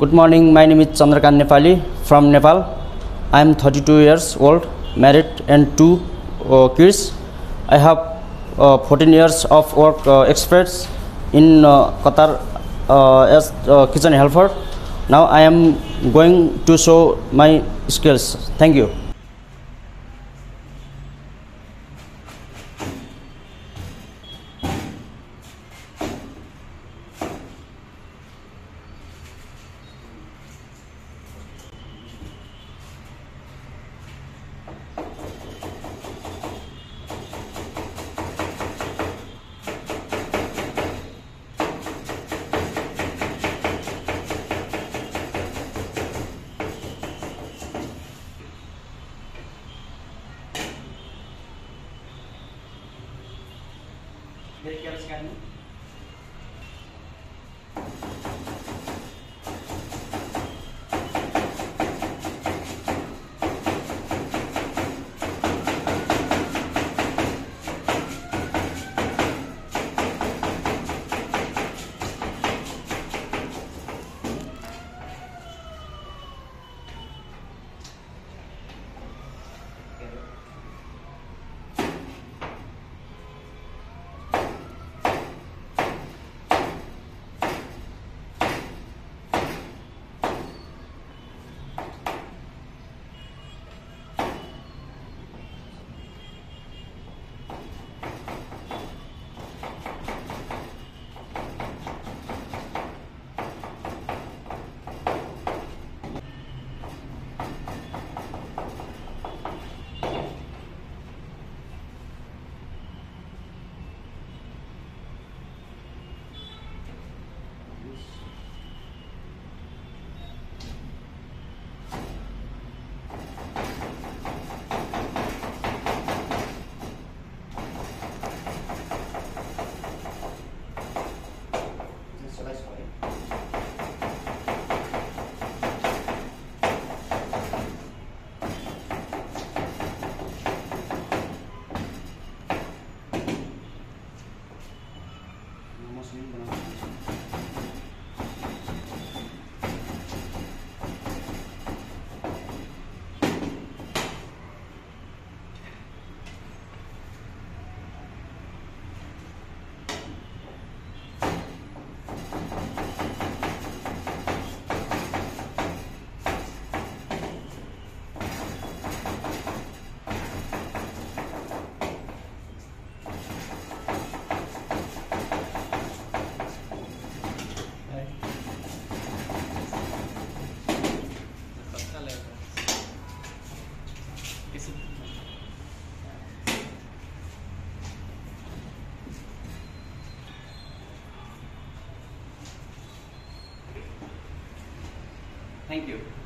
Good morning my Nimit Chandrakant Nepali from Nepal I am thirty two years old married and two kids I have fourteen years of work experience in Qatar as kitchen helper now I am going to show my skills thank you dari kian sekali Thank you.